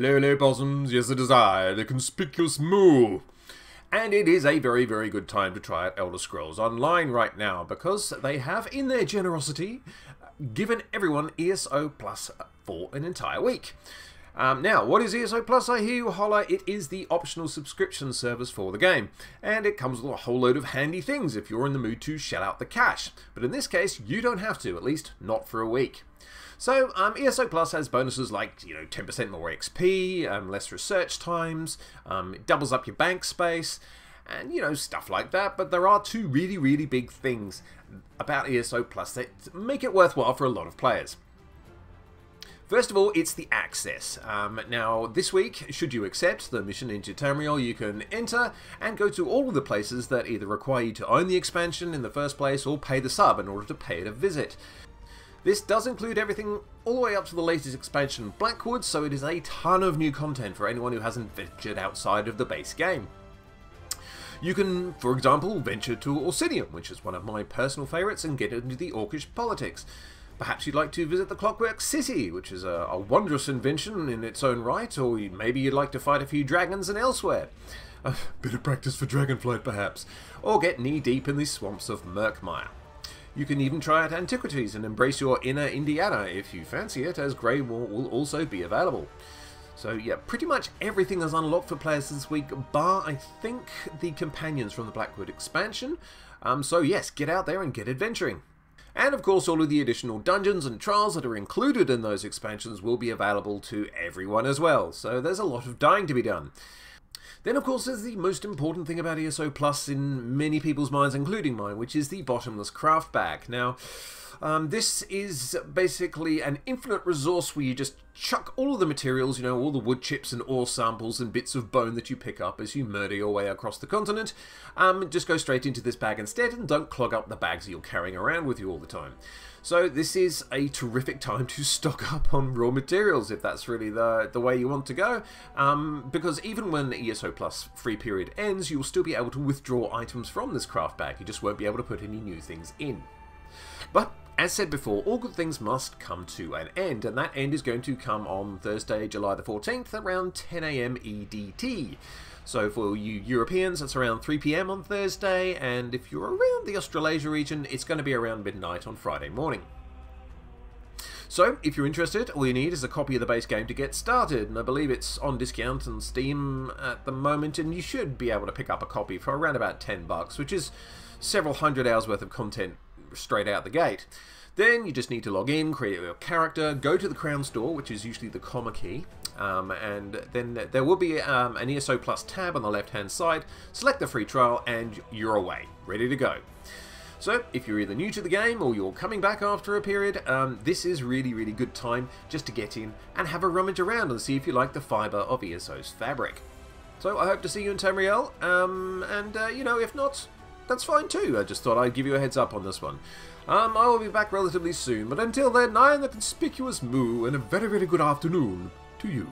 Hello, hello, possums. Yes, it is I, the conspicuous moo. And it is a very, very good time to try out Elder Scrolls Online right now because they have, in their generosity, given everyone ESO Plus for an entire week. Um, now, what is ESO Plus? I hear you holler. It is the optional subscription service for the game, and it comes with a whole load of handy things if you're in the mood to shell out the cash. But in this case, you don't have to, at least not for a week. So um, ESO Plus has bonuses like you know 10% more XP, um, less research times, um, it doubles up your bank space, and you know stuff like that. But there are two really really big things about ESO Plus that make it worthwhile for a lot of players. First of all, it's the access. Um, now, this week, should you accept the mission into Tamriel, you can enter and go to all of the places that either require you to own the expansion in the first place or pay the sub in order to pay it a visit. This does include everything all the way up to the latest expansion Blackwood, so it is a ton of new content for anyone who hasn't ventured outside of the base game. You can, for example, venture to Orsinium, which is one of my personal favourites, and get into the Orcish politics. Perhaps you'd like to visit the Clockwork City, which is a, a, wondrous invention in its own right, or maybe you'd like to fight a few dragons and Elsweyr. A bit of practice for dragonflight, perhaps. Or get knee-deep in the swamps of Murkmire. You can even try out Antiquities and embrace your inner Indiana if you fancy it, as Greymoor will also be available. So yeah, pretty much everything is unlocked for players this week, bar, I think, the companions from the Blackwood expansion. Um, so yes, get out there and get adventuring. And of course, all of the additional dungeons and trials that are included in those expansions will be available to everyone as well, so there's a lot of dying to be done. Then, of course, there's the most important thing about ESO Plus in many people's minds, including mine, which is the bottomless craft bag. Now, um, this is basically an infinite resource where you just chuck all of the materials, you know, all the wood chips and ore samples and bits of bone that you pick up as you murder your way across the continent. Um, just go straight into this bag instead and don't clog up the bags you're carrying around with you all the time. So this is a terrific time to stock up on raw materials if that's really the, the way you want to go. Um, because even when ESO Plus free period ends, you'll still be able to withdraw items from this craft bag. You just won't be able to put any new things in. But as said before, all good things must come to an end, and that end is going to come on Thursday, July the 14th, around 10am EDT. So for you Europeans, it's around 3pm on Thursday, and if you're around the Australasia region, it's going to be around midnight on Friday morning. So, if you're interested, all you need is a copy of the base game to get started, and I believe it's on discount on Steam at the moment, and you should be able to pick up a copy for around about 10 bucks, which is several hundred hours worth of content straight out the gate. Then you just need to log in, create your character, go to the Crown Store, which is usually the comma key, um, and then there will be um, an ESO Plus tab on the left hand side. Select the free trial and you're away, ready to go. So, if you're either new to the game or you're coming back after a period, um, this is really, really good time just to get in and have a rummage around and see if you like the fibre of ESO's fabric. So, I hope to see you in Tamriel, um, and, uh, you know, if not, that's fine too. I just thought I'd give you a heads up on this one. Um, I will be back relatively soon, but until then, I am the conspicuous Moo, and a very, very good afternoon to you.